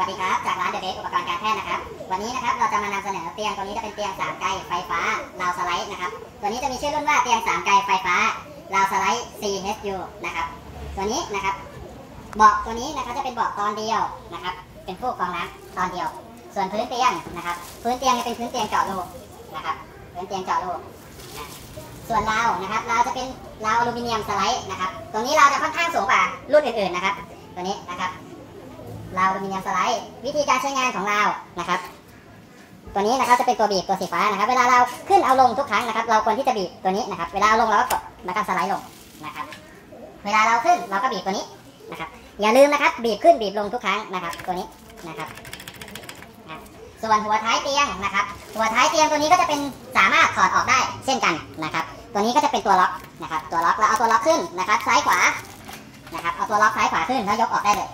วัสดีครับ จากร้านเดอะเบสอุปกรณ์การแพทย์นะครับ วันนี้นะครับเราจะมานำเสนอเตียงตัวนี้จะเป็นเตียงสามไกลไฟฟ้าราวสไลด์นะครับ ตัวนี้จะมีชื่อรุ่นว่าเตียงสามไกลไฟฟ้าราวสไลด์ CHU นะครับ ตัวนี้นะครับเบาะตัวนี้นะครับจะเป็นเบาะตอนเดียวนะครับ เป็นฟูกรองน้ำตอนเดียว ส่วนพื้นเตียงนะครับ พื้นเตียงจะเป็นพื้นเตียงเจาะรูนะครับ พื้นเตียงเจาะรูส่วนราวนะครับราวจะเป็นราวอลูมิเนียมสไลด์นะครับ ตรงนี้ราวจะค่อนข้างสูงกว่ารุ่นอื่นๆนะครับ ตัวนี้นะครับ ราวอลูมิเนียมสไลด์ วิธีการใช้งานของราวนะครับ ตัวนี้นะครับจะเป็นตัวบีบตัวสีฟ้านะครับ เวลาเราขึ้นเอาลงทุกครั้งนะครับ เราควรที่จะบีบตัวนี้นะครับ เวลาเอาลงเราก็กดแล้วก็สไลด์ลงนะครับ เวลาเราขึ้นเราก็บีบตัวนี้นะครับ อย่าลืมนะครับ บีบขึ้นบีบลงทุกครั้งนะครับ ตัวนี้นะครับส่วนหัวท้ายเตียงนะครับ หัวท้ายเตียงตัวนี้ก็จะเป็นสามารถถอดออกได้เช่นกันนะครับ ตัวนี้ก็จะเป็นตัวล็อกนะครับ ตัวล็อกเราเอาตัวล็อกขึ้นนะครับ ซ้ายขวานะครับ เอาตัวล็อกซ้ายขวาขึ้นแล้วยกออกได้เลย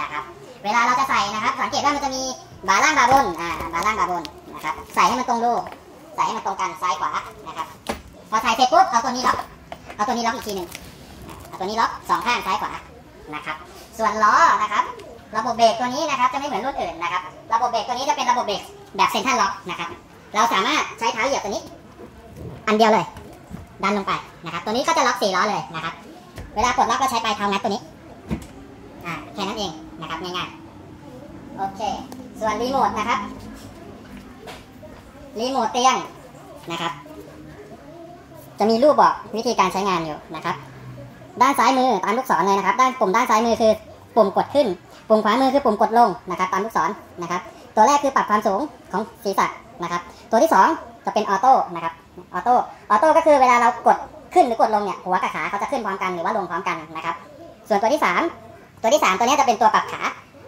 นะครับ เวลาเราจะใส่นะครับสังเกตว่ามันจะมีบาล่างบาร์บนอ่าบาล่างบาร์บนนะครับใส่ให้มันตรงรูใส่ให้มันตรงกันซ้ายขวานะครับ พอใส่เสร็จปุ๊บเอาตัวนี้ล็อกเอาตัวนี้ล็อกอีกทีหนึ่งเอาตัวนี้ล็อกสองข้างซ้ายขวานะครับ ส่วนล้อนะครับระบบเบรกตัวนี้นะครับจะไม่เหมือนรุ่นอื่นนะครับ ระบบเบรกตัวนี้จะเป็นระบบเบรกแบบเซ็นทรัลล็อกนะครับ เราสามารถใช้เท้าเหยียบตัวนี้ อันเดียวเลย ดันลงไปนะครับ ตัวนี้ก็จะล็อกสี่ล้อเลยนะครับ เวลากดล็อกก็ใช้ปลายเท้างัดตัวนี้ แค่นั้นเองนะครับง่ายๆโอเค ส่วนรีโมทนะครับรีโมทเตียงนะครับ จะมีรูปบอกวิธีการใช้งานอยู่นะครับ ด้านซ้ายมือตามลูกศรเลยนะครับ ด้านปุ่มด้านซ้ายมือคือปุ่มกดขึ้น ปุ่มขวามือคือปุ่มกดลงนะครับ ตามลูกศรนะครับ ตัวแรกคือปรับความสูงของศีรษะนะครับ ตัวที่สองจะเป็นออโต้นะครับออโต้ออโต้ก็คือเวลาเรากดขึ้นหรือกดลงเนี่ยหัวกับขาเขาจะขึ้นพร้อมกันหรือว่าลงพร้อมกันนะครับ ส่วนตัวที่สาม ตัวที่สามตัวนี้จะเป็นตัวปรับขา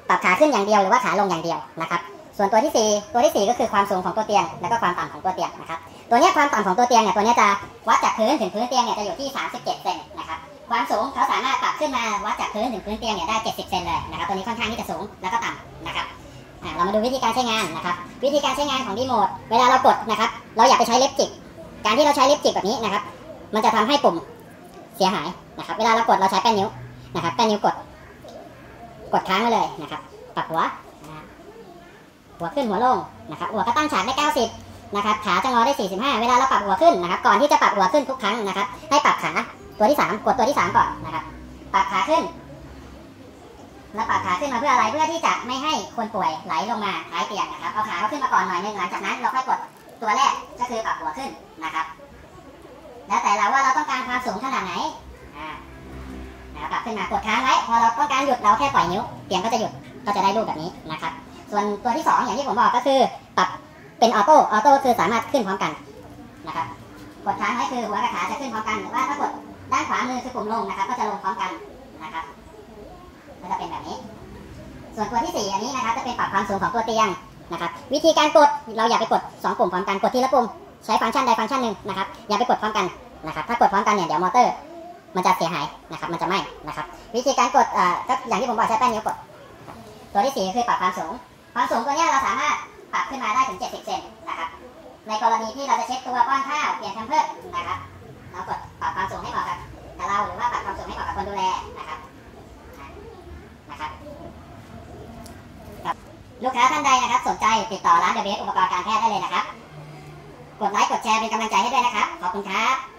ปรับขาขึ้นอย่างเดียวหรือว่าขาลงอย่างเดียวนะครับ ส่วนตัวที่สี่ตัวที่สี่ก็คือความสูงของตัวเตียง แล้วก็ความต่ำของตัวเตียงนะครับ ตัวนี้ความต่ำของตัวเตียงเนี่ย ตัวนี้จะวัดจากพื้นถึงพื้นเตียงเนี่ยจะอยู่ที่ 37เซนนะครับ ความสูงเขาสามารถปรับขึ้นมาวัดจากพื้นถึงพื้นเตียงเนี่ยได้ 70เซนเลยนะครับ ตัวนี้ค่อนข้างที่จะสูงแล้วก็ต่ำนะครับอ่าเรามาดูวิธีการใช้งานนะครับ วิธีการใช้งานของรีโมท เวลาเรากดนะครับ เราอยากไปใช้เล็บจิก การที่เราใช้เล็บจิกแบบนี้นะครับ มันจะทำให้ปุ่มเสียหายนะครับ เวลาเรากดเราใช้แป้นนิ้วนะครับ แป้นนิ้วกด กดค้างไว้เลยนะครับ ปรับหัวหัวขึ้นหัวลงนะครับหัวก็ตั้งฉากได้ 90 นะครับ ขาจะงอได้ 45 เวลาเราปรับหัวขึ้นนะครับ ก่อนที่จะปรับหัวขึ้นทุกครั้งนะครับ ให้ปรับขาตัวที่ 3 กดตัวที่ 3 ก่อนนะครับ ปรับขาขึ้นแล้วปรับขาขึ้นมาเพื่ออะไร เพื่อที่จะไม่ให้คนป่วยไหลลงมาท้ายเตียงนะครับ เอาขาเขาขึ้นมาก่อนหน่อยนึงหลังจากนั้นเราค่อยกดตัวแรกก็คือปรับหัวขึ้นนะครับ แล้วแต่เราว่าเราต้องการความสูงขนาดไหนอ่ นะครับปรับขึ้นมากดค้างไว้พอเราต้องการหยุดเราแค่ปล่อยนิ้วเตียงก็จะหยุดก็จะได้รูปแบบนี้นะครับ ส่วนตัวที่สองอย่างที่ผมบอกก็คือปรับเป็นออโต้ออโต้คือสามารถขึ้นพร้อมกันนะครับกดค้างไว้คือหัวกับขาจะขึ้นพร้อมกันหรือว่าถ้ากดด้านขวามือคือปุ่มลงนะครับ ก็จะลงพร้อมกันนะครับก็จะเป็นแบบนี้ ส่วนตัวที่สี่อันนี้นะครับ จะเป็นปรับความสูงของตัวเตียงนะครับ วิธีการกดเราอย่าไปกดสองปุ่มพร้อมกันกดทีละปุ่มใช้ฟังก์ชันใดฟังก์ชันหนึ่งนะครับอย่าไปกดพร้อมกันนะครับถ้ากดพร้อมกันเนี่ยเดี๋ยวมอเตอร์ มันจะเสียหายนะครับ มันจะไหม้นะครับ วิธีการกดอ่อก็อย่างที่ผมบอกใช้แป้นนิ้วกด ตัวที่สี่คือปรับความสูง ความสูงตัวเนี้ยเราสามารถปรับขึ้นมาได้ถึง 70 เซนนะครับ ในกรณีที่เราจะเช็ดตัวป้อนข้าวเปลี่ยนแพมเพิร์สนะครับ เรากดปรับความสูงให้เหมาะกับเราหรือว่าปรับความสูงให้เหมาะกับคนดูแลนะครับนะครับ ลูกค้าท่านใดนะครับ สนใจติดต่อร้านเดอะเบสอุปกรณ์การแพทย์ได้เลยนะครับ กดไลค์กดแชร์เป็นกำลังใจให้ด้วยนะครับ ขอบคุณครับ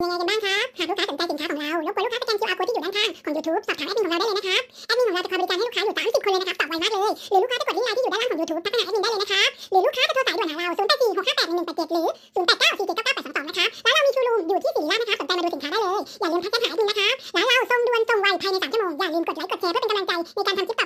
ยังไงกันบ้างครับ หากลูกค้าสนใจสินค้าของเรารบกวนลูกค้าสแกน QR code ที่อยู่ด้านข้างของ YouTube สอบถามแอดมินของเราได้เลยนะครับ แอดมินของเราจะคอยบริการให้ลูกค้าอยู่ 30 คนเลยนะครับตอบไวมากเลย หรือลูกค้าจะกดลิงก์ไลน์ที่อยู่ด้านล่างของ YouTube ทักไปหาแอดมินได้เลยนะครับ หรือลูกค้าจะโทรสายด่วนหาเรา 0 8 4 6 5 8 1 1 8 7 หรือ 0 8 9 4 7 9 9 8 2 2 นะครับร้านเรามีชูรูมอยู่ที่สีลาดนะครับสนใจมาดูสินค้าได้เลย อย่าลืมทักแชทหาแอดมินนะครับร้านเราส่งด่วนส่งไวภายใน3ชั่วโมงอย่าลืมกดไลค์กดแชร์เพื่อเป็นกำลังใจในการทำคลิป